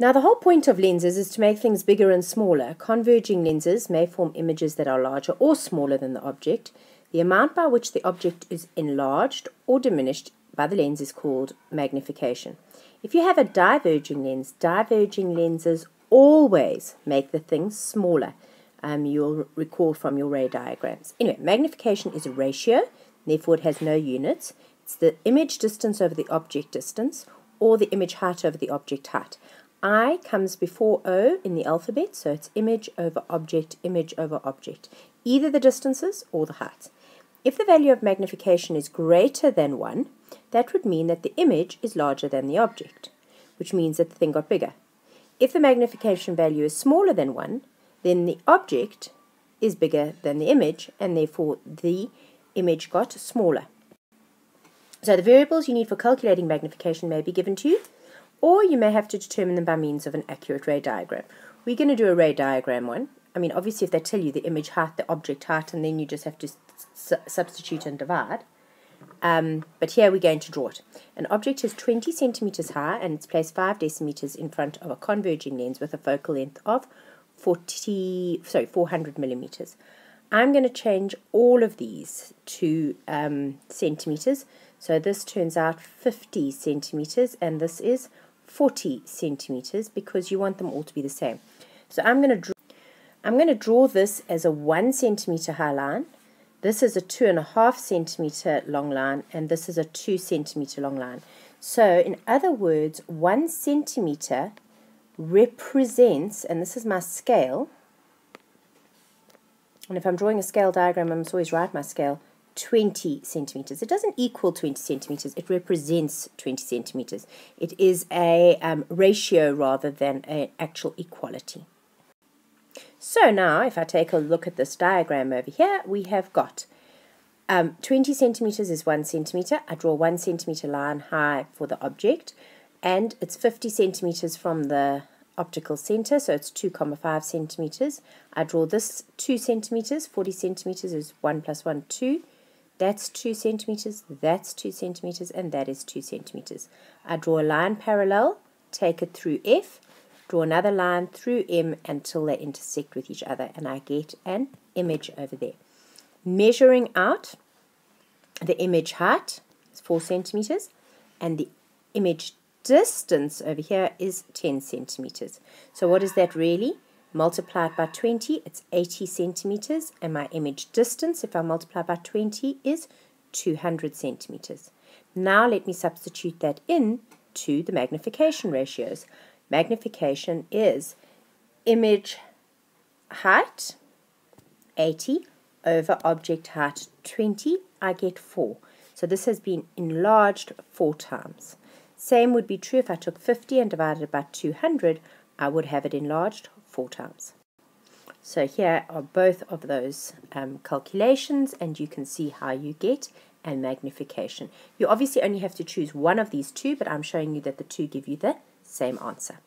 Now the whole point of lenses is to make things bigger and smaller. Converging lenses may form images that are larger or smaller than the object. The amount by which the object is enlarged or diminished by the lens is called magnification. If you have a diverging lens, diverging lenses always make the thing smaller. Um, you'll recall from your ray diagrams. Anyway, magnification is a ratio, therefore it has no units. It's the image distance over the object distance or the image height over the object height. I comes before O in the alphabet, so it's image over object, image over object, either the distances or the height. If the value of magnification is greater than 1, that would mean that the image is larger than the object, which means that the thing got bigger. If the magnification value is smaller than 1, then the object is bigger than the image, and therefore the image got smaller. So the variables you need for calculating magnification may be given to you or you may have to determine them by means of an accurate ray diagram. We're going to do a ray diagram one. I mean, obviously, if they tell you the image height, the object height, and then you just have to su substitute and divide. Um, but here we're going to draw it. An object is 20 centimeters high and it's placed 5 decimeters in front of a converging lens with a focal length of 40, sorry, 400 millimeters. I'm going to change all of these to um, centimeters. So this turns out 50 centimeters and this is 40 centimeters because you want them all to be the same. So I'm going to draw, I'm going to draw this as a one centimeter high line. This is a two and a half centimeter long line, and this is a two centimeter long line. So in other words, one centimeter represents, and this is my scale, and if I'm drawing a scale diagram, I must always write my scale. 20 centimeters. It doesn't equal 20 centimeters, it represents 20 centimeters. It is a um, ratio rather than an actual equality. So now, if I take a look at this diagram over here, we have got um, 20 centimeters is 1 centimeter. I draw 1 centimeter line high for the object, and it's 50 centimeters from the optical center, so it's 2,5 centimeters. I draw this 2 centimeters, 40 centimeters is 1 plus 1, 2. That's 2 centimeters, that's 2 centimeters, and that is 2 centimeters. I draw a line parallel, take it through F, draw another line through M until they intersect with each other, and I get an image over there. Measuring out the image height is 4 centimeters, and the image distance over here is 10 centimeters. So what is that really? Multiplied by 20, it's 80 centimeters, and my image distance, if I multiply by 20, is 200 centimeters. Now let me substitute that in to the magnification ratios. Magnification is image height, 80, over object height, 20, I get 4. So this has been enlarged 4 times. Same would be true if I took 50 and divided it by 200, I would have it enlarged four times. So here are both of those um, calculations and you can see how you get a magnification. You obviously only have to choose one of these two, but I'm showing you that the two give you the same answer.